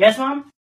Yes, Mom?